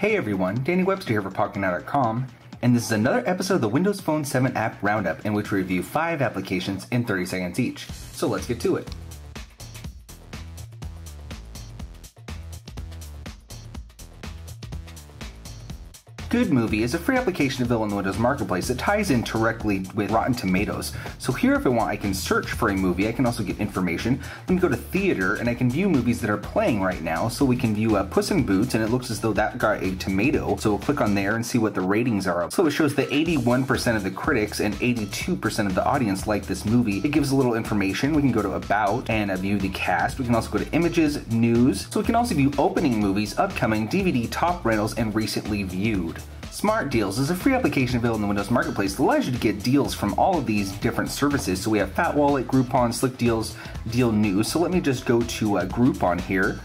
Hey everyone, Danny Webster here for PocketNow.com, and this is another episode of the Windows Phone 7 app roundup in which we review 5 applications in 30 seconds each. So let's get to it. GoodMovie is a free application of Windows Marketplace that ties in directly with Rotten Tomatoes. So here, if I want, I can search for a movie. I can also get information. Let me go to Theater, and I can view movies that are playing right now. So we can view uh, Puss in Boots, and it looks as though that got a tomato. So we'll click on there and see what the ratings are. So it shows that 81% of the critics and 82% of the audience like this movie. It gives a little information. We can go to About and uh, view the cast. We can also go to Images, News. So we can also view opening movies, upcoming, DVD, top rentals, and recently viewed. Smart Deals is a free application available in the Windows Marketplace that allows you to get deals from all of these different services. So we have Fat Wallet, Groupon, Slick Deals, Deal News. So let me just go to uh, Groupon here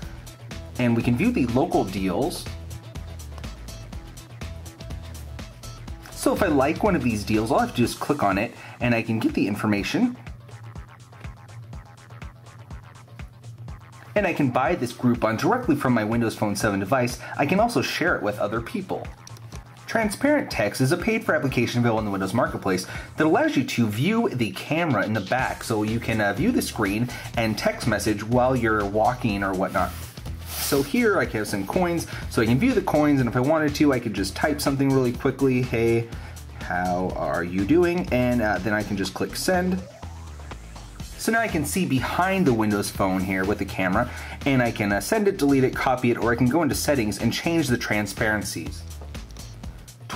and we can view the local deals. So if I like one of these deals, all I'll have to just click on it and I can get the information. And I can buy this Groupon directly from my Windows Phone 7 device. I can also share it with other people. TransparenTxt is a paid for application available in the Windows Marketplace that allows you to view the camera in the back so you can uh, view the screen and text message while you're walking or whatnot. So here I have some coins, so I can view the coins, and if I wanted to, I could just type something really quickly. Hey, how are you doing? And uh, then I can just click send. So now I can see behind the Windows phone here with the camera, and I can uh, send it, delete it, copy it, or I can go into settings and change the transparencies.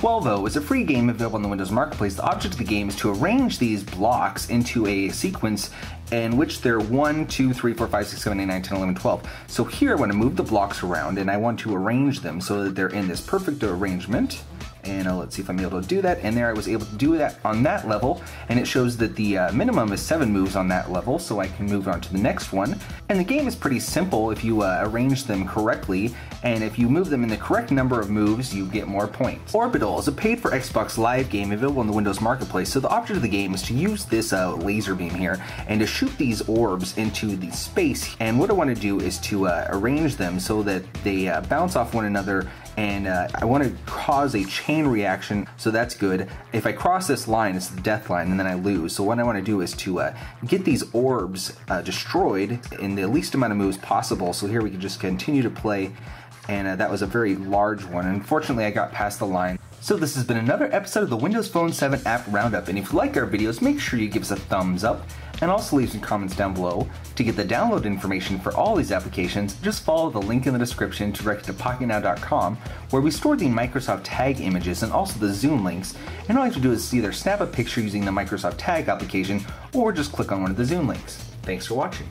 Twelvo is a free game available in the Windows Marketplace. The object of the game is to arrange these blocks into a sequence in which they're 1, 2, 3, 4, 5, 6, 7, 8, 9, 10, 11, 12. So here I want to move the blocks around and I want to arrange them so that they're in this perfect arrangement and uh, let's see if I'm able to do that. And there I was able to do that on that level, and it shows that the uh, minimum is seven moves on that level, so I can move on to the next one. And the game is pretty simple if you uh, arrange them correctly, and if you move them in the correct number of moves, you get more points. Orbital is a paid for Xbox Live game available in the Windows Marketplace, so the object of the game is to use this uh, laser beam here and to shoot these orbs into the space. And what I want to do is to uh, arrange them so that they uh, bounce off one another and uh, I want to cause a chain reaction, so that's good. If I cross this line, it's the death line, and then I lose. So what I want to do is to uh, get these orbs uh, destroyed in the least amount of moves possible. So here we can just continue to play, and uh, that was a very large one. Unfortunately, I got past the line. So this has been another episode of the Windows Phone 7 app roundup, and if you like our videos, make sure you give us a thumbs up and also leave some comments down below. To get the download information for all these applications, just follow the link in the description to direct to PocketNow.com, where we store the Microsoft Tag images and also the Zune links, and all you have to do is either snap a picture using the Microsoft Tag application or just click on one of the Zune links. Thanks for watching.